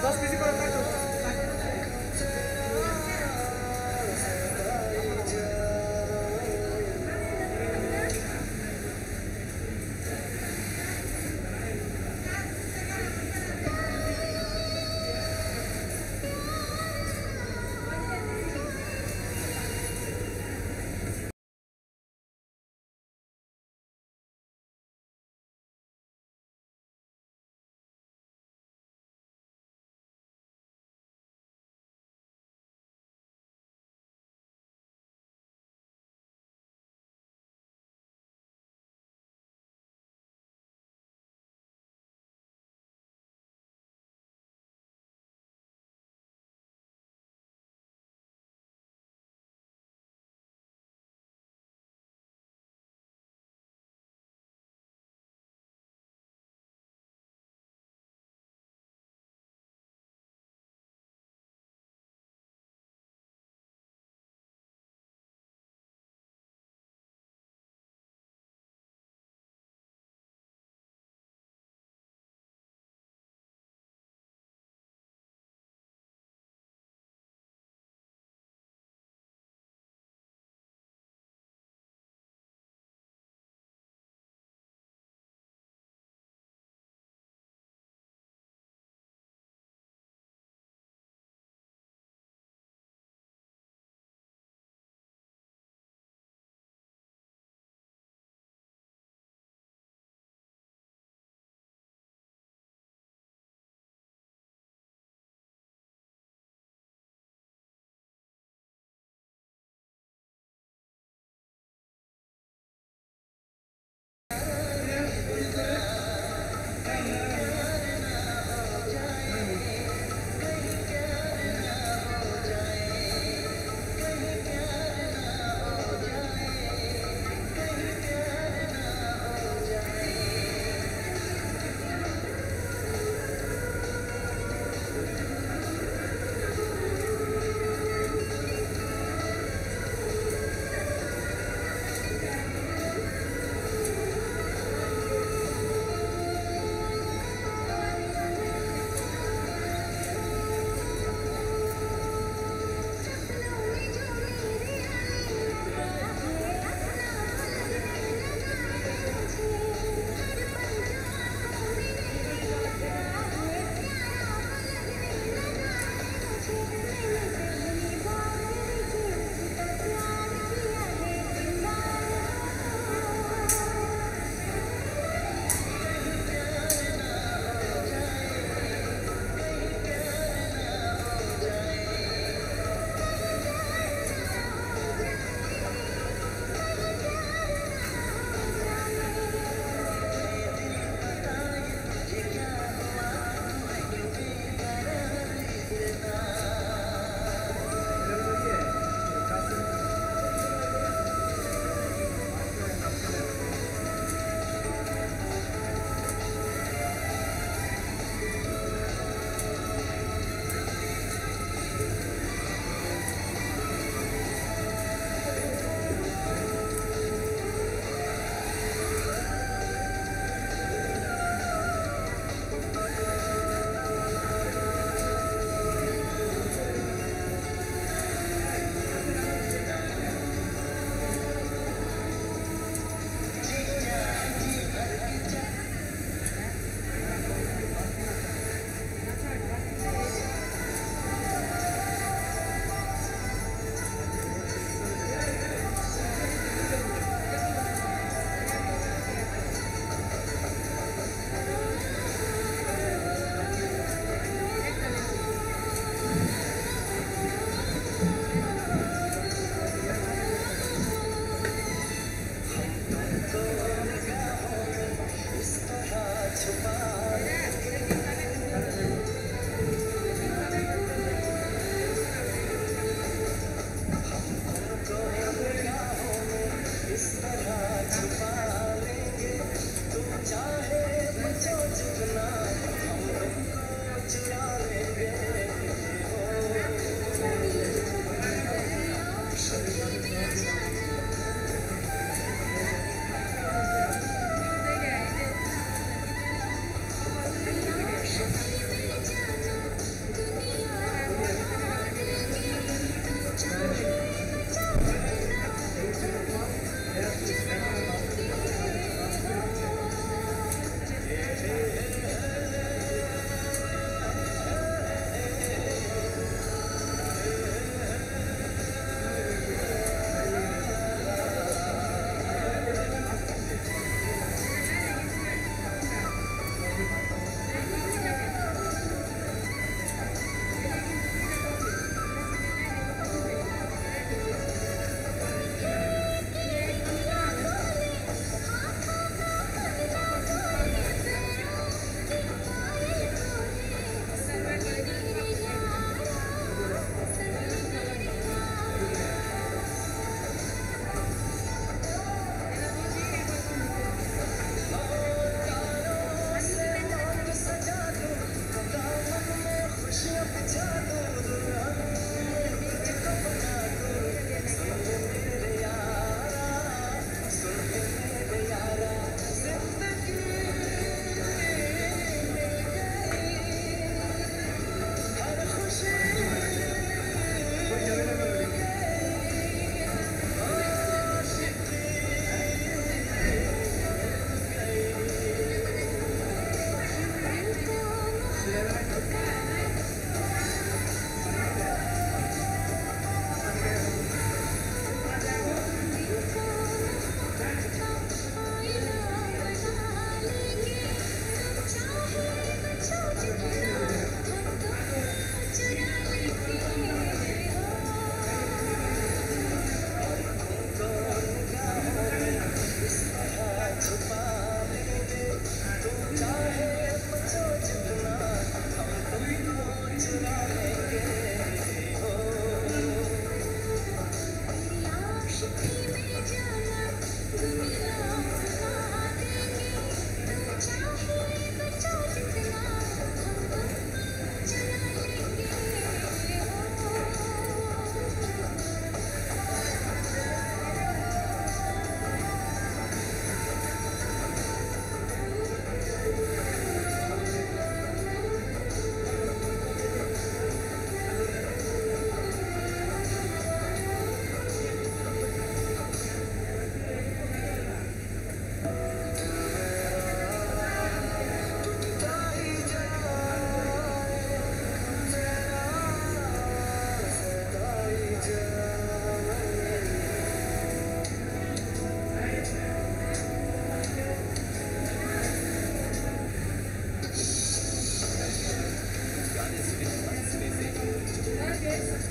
dos physical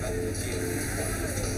बस